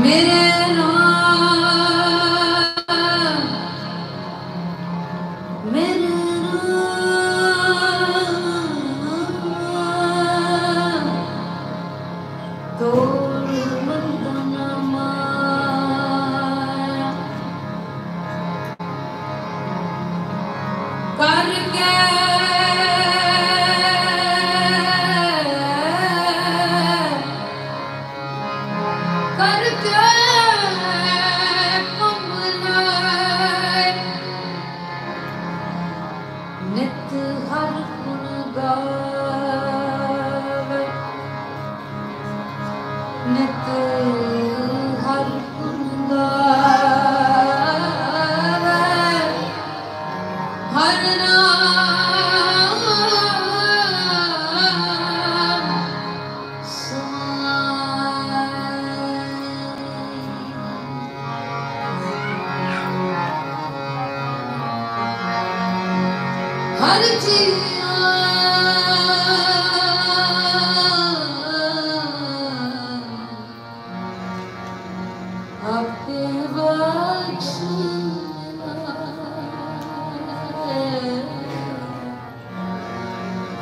ਮੇਰੇ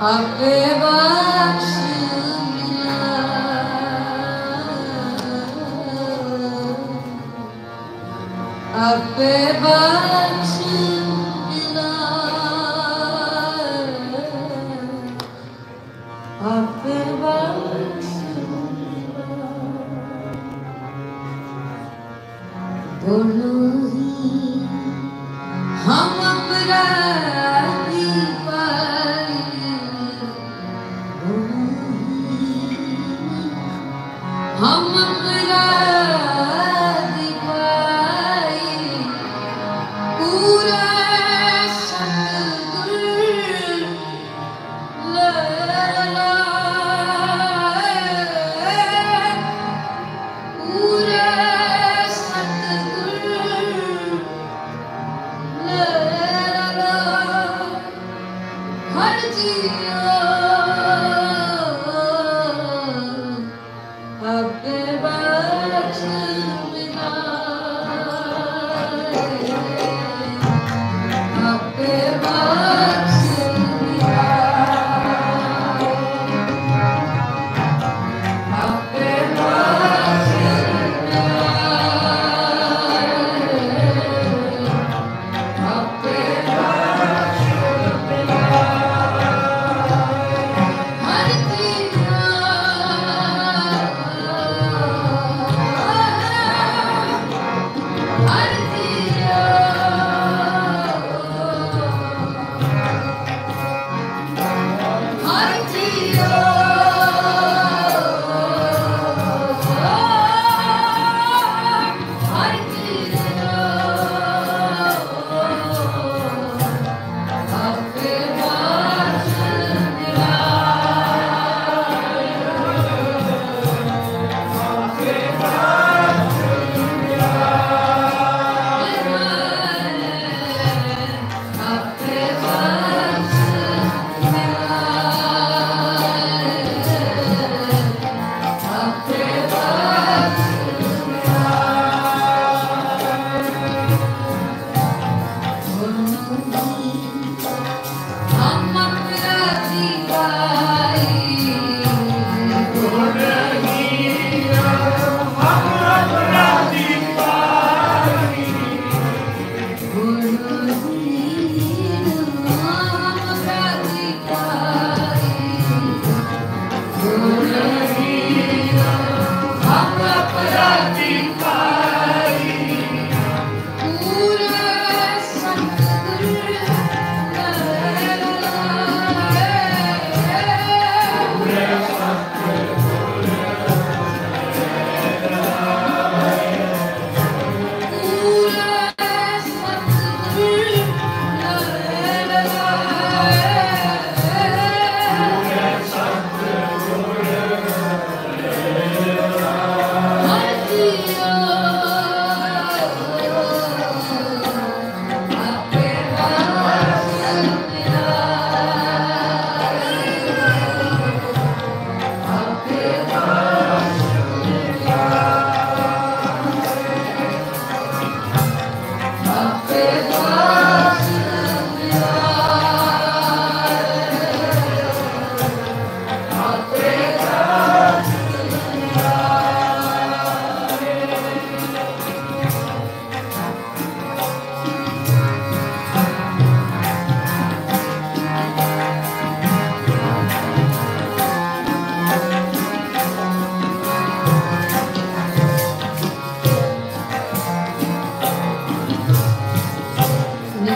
Hakkı başına Hakkı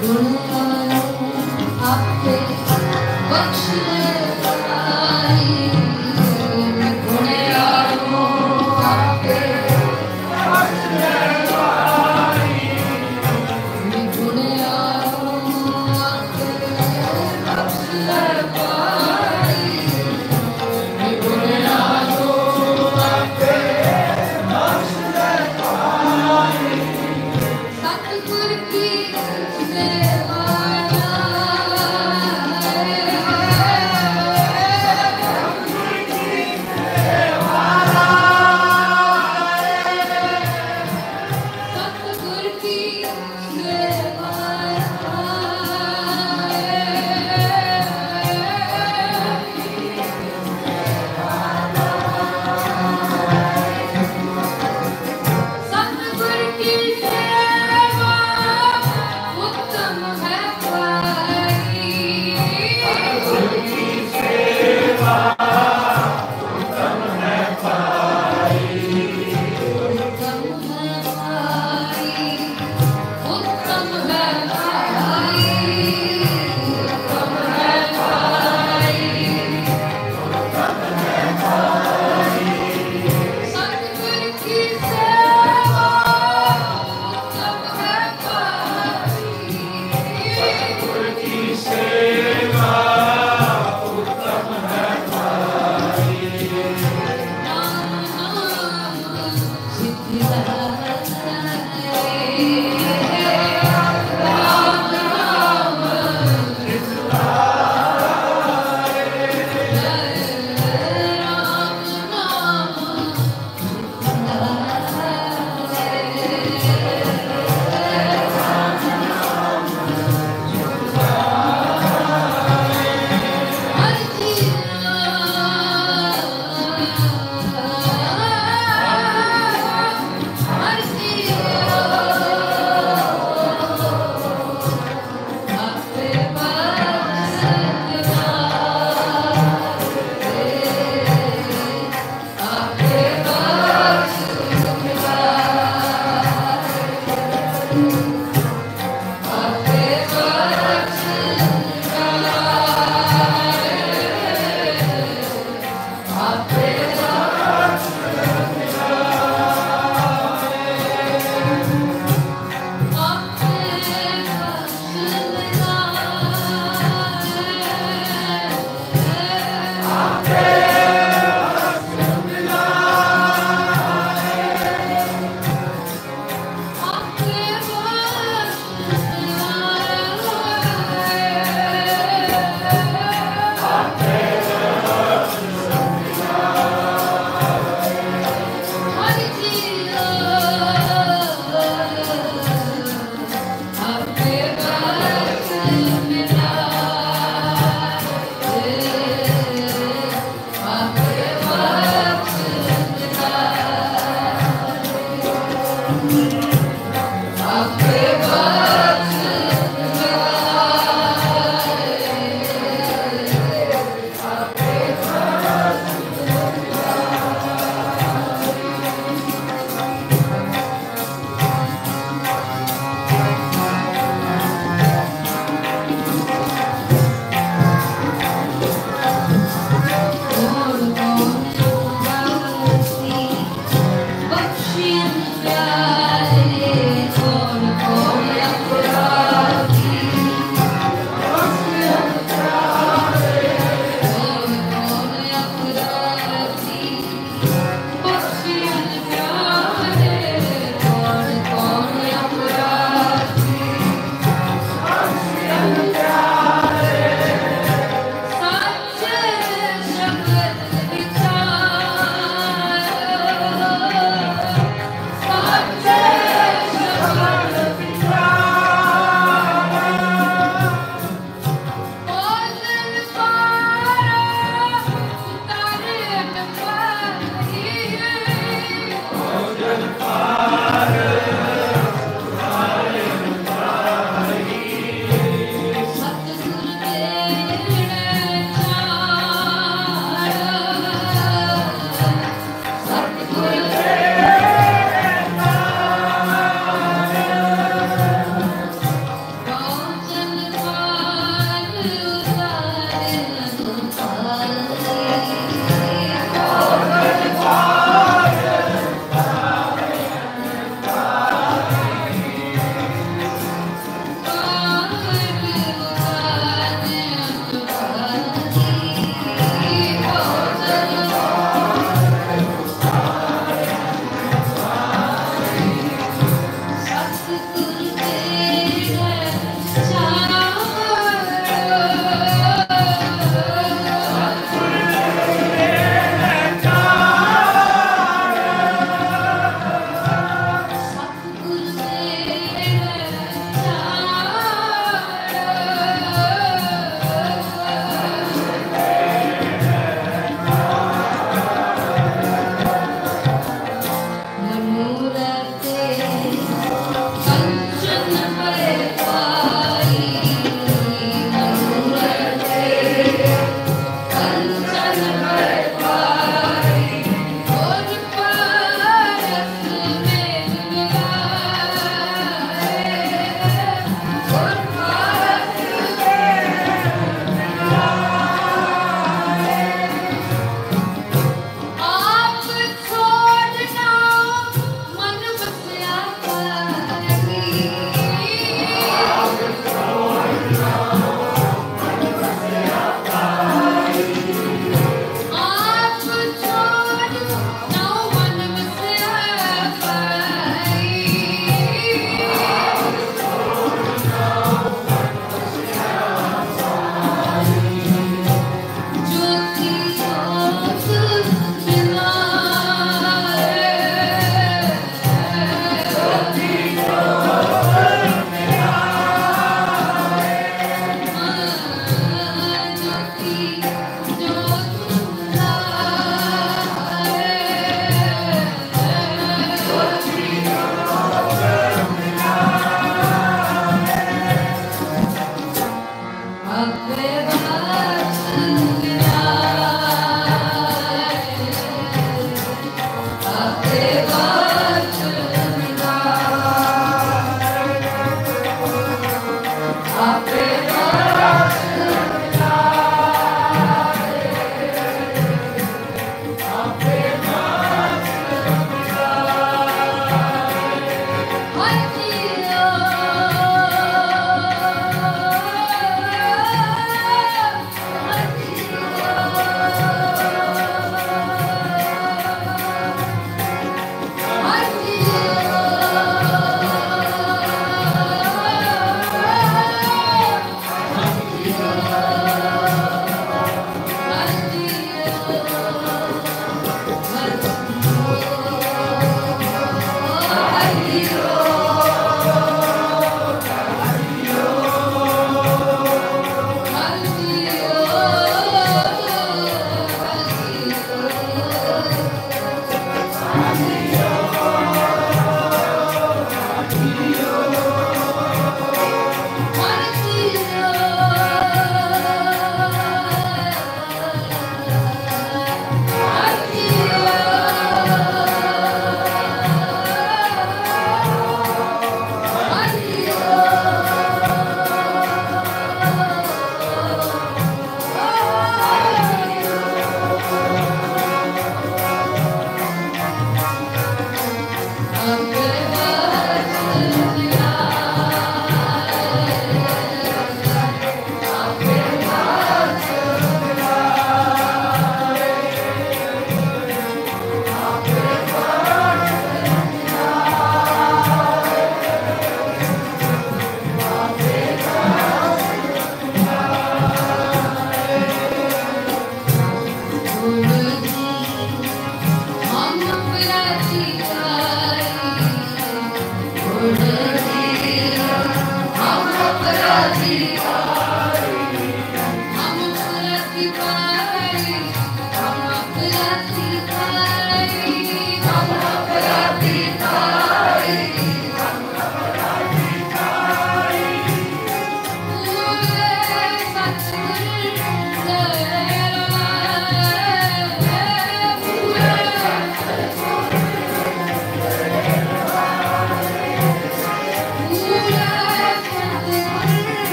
gonna come and but she. Never